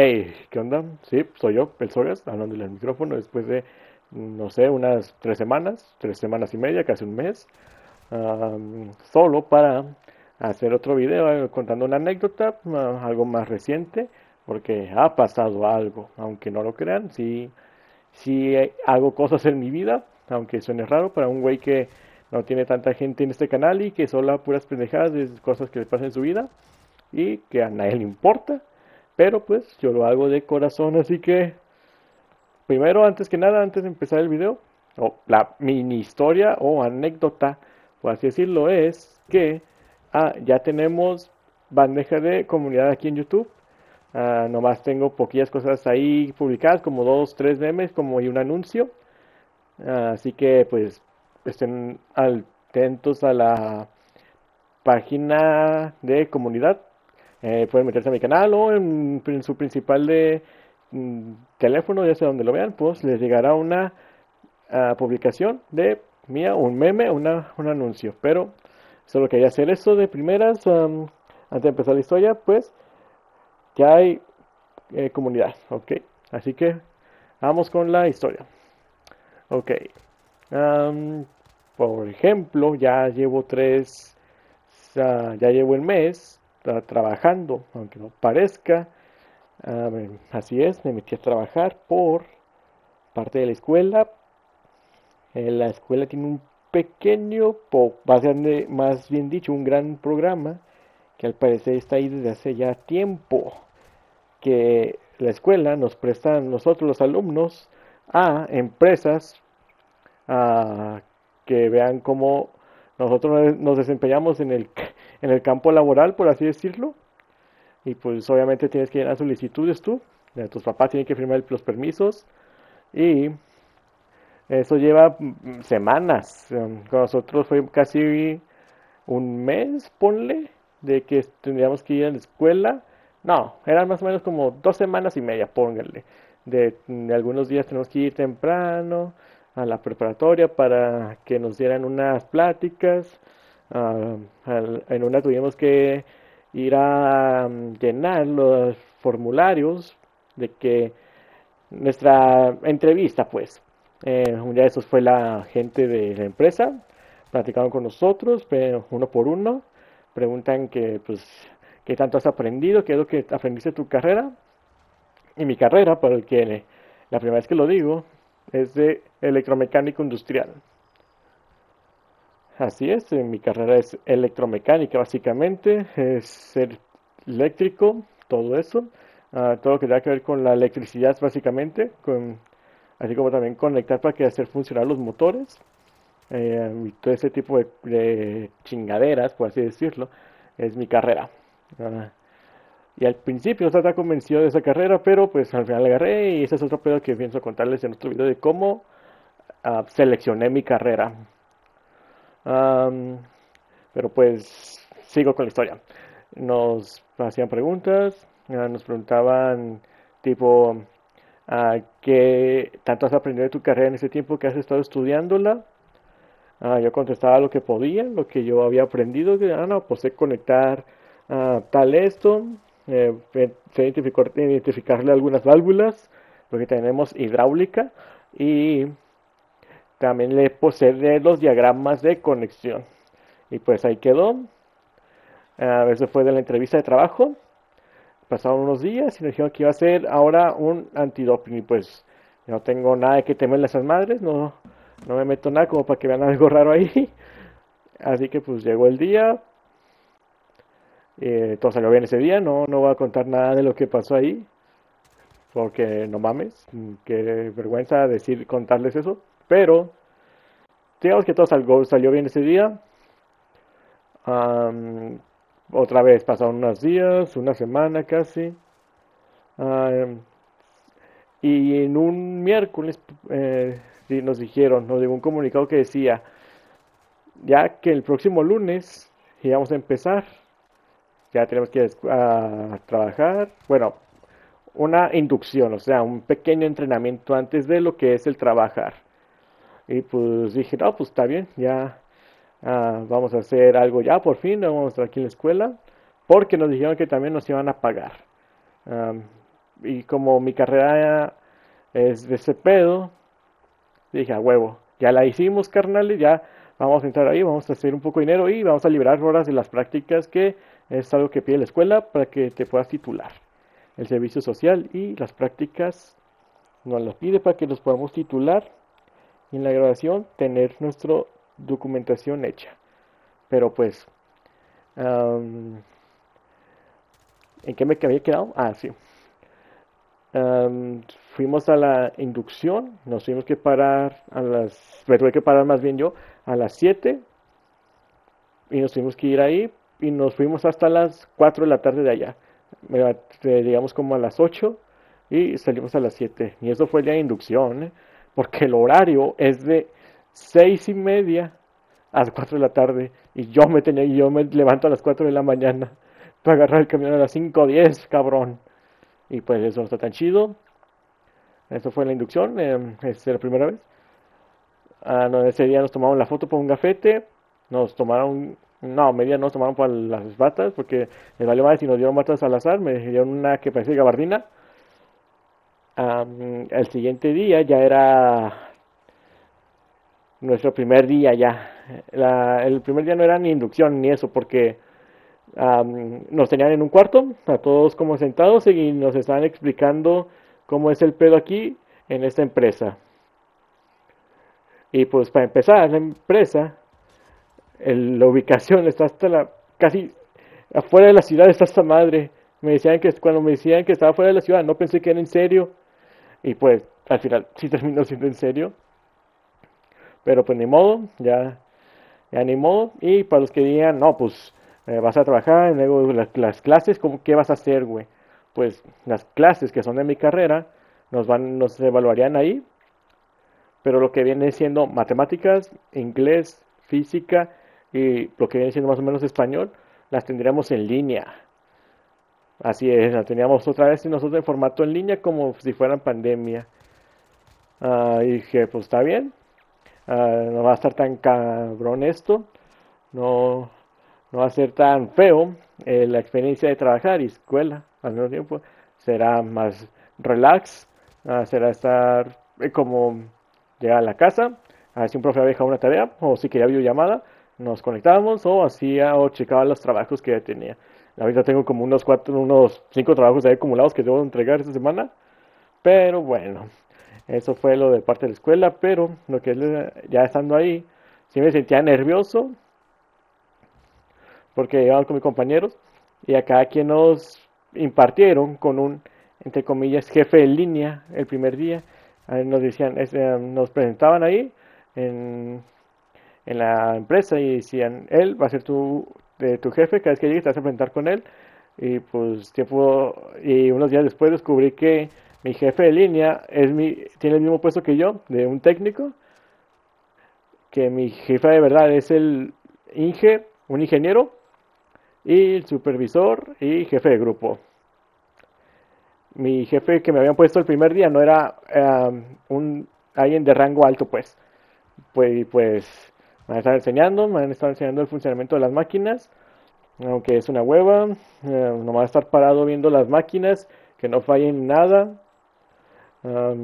Hey, ¿qué onda? Sí, soy yo, el Sogas, hablando del micrófono después de, no sé, unas tres semanas, tres semanas y media, casi un mes, am, solo para hacer otro video eh, contando una anécdota, ah, algo más reciente, porque ha pasado algo, aunque no lo crean, sí, sí hago cosas en mi vida, aunque suene raro para un güey que no tiene tanta gente en este canal y que solo puras pendejadas de cosas que le pasan en su vida y que a nadie le importa. Pero pues yo lo hago de corazón, así que primero, antes que nada, antes de empezar el video, o la mini historia o anécdota, por así decirlo, es que ah, ya tenemos bandeja de comunidad aquí en YouTube. Ah, nomás tengo poquillas cosas ahí publicadas, como dos, tres memes, como y un anuncio. Ah, así que pues estén atentos a la página de comunidad. Eh, pueden meterse a mi canal o en, su principal de mm, teléfono, ya sea donde lo vean, pues les llegará una ah, publicación de mía, un meme, una, un anuncio. Pero solo quería hacer eso de primeras, am, antes de empezar la historia, pues ya hay eh, comunidad, ¿ok? Así que vamos con la historia. Ok. Por ejemplo, ya llevo tres, ah, ya llevo el mes tra- trabajando, aunque no parezca. Ah, así es, me metí a trabajar por parte de la escuela. Eh, la escuela tiene un pequeño, más grande, más bien dicho, un gran programa que al parecer está ahí desde hace ya tiempo. Que la escuela nos presta a nosotros los alumnos a empresas a que vean cómo nosotros nos desempeñamos en el, en el campo laboral, por así decirlo. Y pues obviamente tienes que llenar solicitudes tú, tus papás tienen que firmar los permisos y eso lleva mm, semanas. em, Con nosotros fue casi un mes, ponle, de que tendríamos que ir a la escuela. No, eran más o menos como dos semanas y media, pónganle. De, de algunos días tenemos que ir temprano a la preparatoria para que nos dieran unas pláticas. ah, en una tuvimos que ir a mm, llenar los formularios de que nuestra entrevista, pues. Eh, un día de esos fue la gente de la empresa, platicaron con nosotros, uno por uno, preguntan que, pues, qué tanto has aprendido, qué es lo que aprendiste en tu carrera. Y mi carrera, para el que la primera vez que lo digo, es de electromecánico industrial. Así es, mi carrera es electromecánica básicamente, es ser eléctrico, todo eso, ah, todo lo que tenga que ver con la electricidad básicamente, con, así como también conectar para que hacer funcionar los motores eh, y todo ese tipo de, de chingaderas, por así decirlo, es mi carrera. Ah, y al principio estaba convencido de esa carrera, pero pues al final la agarré y ese es otro pedo que pienso contarles en otro video de cómo ah, seleccioné mi carrera. Am, pero pues sigo con la historia. Nos hacían preguntas, ah, nos preguntaban tipo, ah, ¿qué tanto has aprendido de tu carrera en ese tiempo que has estado estudiándola? Ah, yo contestaba lo que podía, lo que yo había aprendido, que, ah, no, pues sé conectar ah, tal esto, eh, sé identificar, identificarle algunas válvulas, porque tenemos hidráulica, y también le posee los diagramas de conexión. Y pues ahí quedó. Ah, eso fue de la entrevista de trabajo. Pasaron unos días y nos dijeron que iba a ser ahora un antidoping. Y pues no tengo nada que temerle a esas madres, no, no me meto nada como para que vean algo raro ahí. Así que pues llegó el día, eh, todo salió bien ese día, no, no voy a contar nada de lo que pasó ahí, porque no mames, mm, qué vergüenza decir, contarles eso. Pero digamos que todo salió, salió bien ese día. Am, otra vez pasaron unos días, una semana casi. Y en un miércoles eh, nos dijeron, nos llegó un comunicado que decía, ya que el próximo lunes íbamos a empezar, ya tenemos que des- a trabajar, bueno, una inducción, o sea, un pequeño entrenamiento antes de lo que es el trabajar. Y pues dije, no, pues está bien, ya ah, vamos a hacer algo ya por fin, vamos a estar aquí en la escuela, porque nos dijeron que también nos iban a pagar. Y como mi carrera es de ese pedo, dije, a huevo, ya la hicimos, carnales, ya vamos a entrar ahí, vamos a hacer un poco de dinero y vamos a liberar horas de las prácticas que es algo que pide la escuela para que te puedas titular. El servicio social y las prácticas nos lo pide para que nos podamos titular y en la graduación tener nuestra documentación hecha. Pero pues, ¿en qué me había quedado? Ah, sí. fuimos a la inducción, nos tuvimos que parar a las, me tuve que parar más bien yo, a las 7 y nos tuvimos que ir ahí y nos fuimos hasta las 4 de la tarde de allá. Llegamos como a las 8 y salimos a las 7. Y eso fue el día inducción, ¿eh? porque el horario es de 6 y media a las 4 de la tarde y yo me tenía yo me levanto a las 4 de la mañana para agarrar el camión a las 5 o 10, cabrón. Y pues eso no está tan chido. Eso fue la inducción, eh, es la primera vez. Ah, no, ese día nos tomamos la foto por un gafete, nos tomaron, no, media nos tomaron por las batas, porque me valió más y nos dieron batas al azar, me dieron una que parecía gabardina. el siguiente día ya era nuestro primer día ya. el primer día no era ni inducción ni eso, porque nos tenían en un cuarto, a todos como sentados, y nos estaban explicando cómo es el pedo aquí en esta empresa. Y pues para empezar, la empresa, la ubicación está hasta la, casi afuera de la ciudad, está esta madre. Me decían que cuando me decían que estaba fuera de la ciudad, no pensé que era en serio. Y pues al final sí terminó siendo en serio. Pero pues ni modo, ya, ya ni modo. Y para los que digan, no, pues eh, vas a trabajar, luego las, las clases, ¿cómo, ¿qué vas a hacer, güey? Pues las clases que son de mi carrera, nos, van, nos evaluarían ahí. Pero lo que viene siendo matemáticas, inglés, física y lo que viene siendo más o menos español, las tendríamos en línea. Así es, las teníamos otra vez nosotros en formato en línea como si fueran pandemia. Ah, y dije, pues está bien, Ah, no va a estar tan cabrón esto, no, no va a ser tan feo eh, la experiencia de trabajar y escuela al mismo tiempo, será más relax, ah, será estar eh, como llegar a la casa, a ver si un profe había dejado una tarea o si quería videollamada, nos conectábamos o hacía o checaba los trabajos que ya tenía. Ahorita tengo como unos cuatro, unos cinco trabajos ahí acumulados que debo entregar esta semana, pero bueno, eso fue lo de parte de la escuela, pero lo que ya estando ahí, sí me sentía nervioso porque llegaba con mis compañeros y a cada quien nos impartieron con un, entre comillas, jefe en línea el primer día. Nos decían, eh, nos presentaban ahí en, en la empresa y decían, él va a ser tu, de tu jefe, cada vez que llegues te vas a presentar con él. Y pues tiempo, y unos días después descubrí que mi jefe de línea es mi, tiene el mismo puesto que yo, de un técnico, que mi jefe de verdad es el Inge, un ingeniero, y el supervisor y jefe de grupo. Mi jefe que me habían puesto el primer día no era um, un alguien de rango alto. Pues, pues me van a estar enseñando, me han estado enseñando el funcionamiento de las máquinas, aunque es una hueva, eh, no va a estar parado viendo las máquinas, que no fallen nada,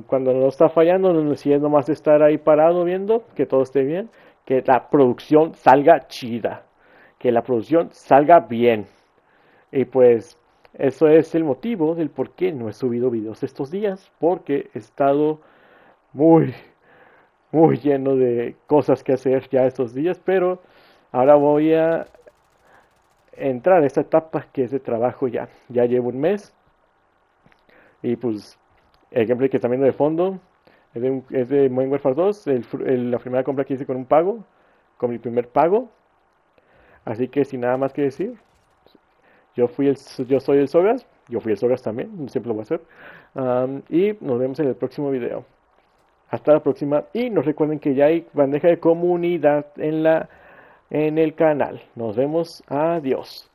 cuando no está fallando, si es nomás estar ahí parado viendo que todo esté bien, que la producción salga chida, que la producción salga bien. Y pues eso es el motivo del por qué no he subido videos estos días, porque he estado muy, muy lleno de cosas que hacer ya estos días, pero ahora voy a entrar a esta etapa que es de trabajo ya. Ya llevo un mes y pues el gameplay que también de fondo es de, es de Modern Warfare 2, la primera compra que hice con un pago, con mi primer pago. Así que sin nada más que decir, yo fui el, yo soy el Sogas, yo fui el Sogas también, siempre lo voy a hacer. y nos vemos en el próximo video. Hasta la próxima y nos recuerden que ya hay bandeja de comunidad en la en el canal. Nos vemos. Adiós.